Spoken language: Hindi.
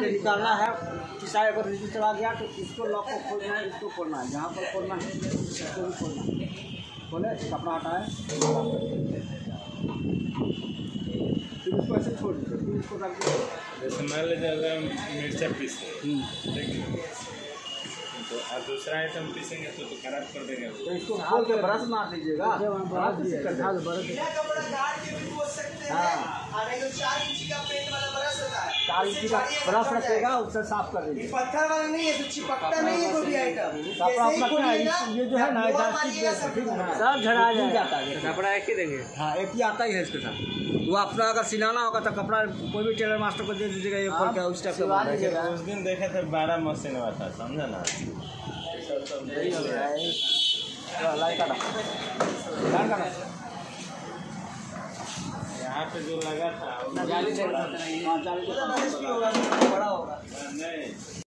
निकालना है। किसा अगर नीचे चला गया तो इसको लॉक को खोलना है इसको खोलना है। जहाँ पर खोलना है इसको भी खोलना है। खोले कपड़ा हटाए। फिर इसको ऐसे छोड़ दीजिए फिर इसको रख दीजिए। जैसे मान लीजिए अगर हम मिर्चा पीसते हैं ठीक है? तो और दूसरा आइटम पीसेंगे तो, तो खराब कर देंगे। तो इसको खोल के ब्रश मार दीजिएगा। बरस कैसे कर हाँ, हैं हाँ। तो चार इंची का पेंट वाला ब्रश होता है चार इंची का ब्रश रखेगा उससे साफ़ कर ये दीजिए पत्थर वाला नहीं है तो चिपकता नहीं है कोई भी आइटम कपड़ा ही क्या है, ये जो है ना सब है, है झड़ा जाता है कपड़ा एक ही देंगे हाँ एक ही आता ही है इसके साथ वो अपना अगर सिलाना होगा तो कपड़ा कोई भी टेलर मास्टर को दे दीजिएगा ये खोल के उस टाइप का उस दिन देखे थे बारह मशीन हुआ था समझा ना लाइट का ना लाइट का ना यहाँ पे जो लगा था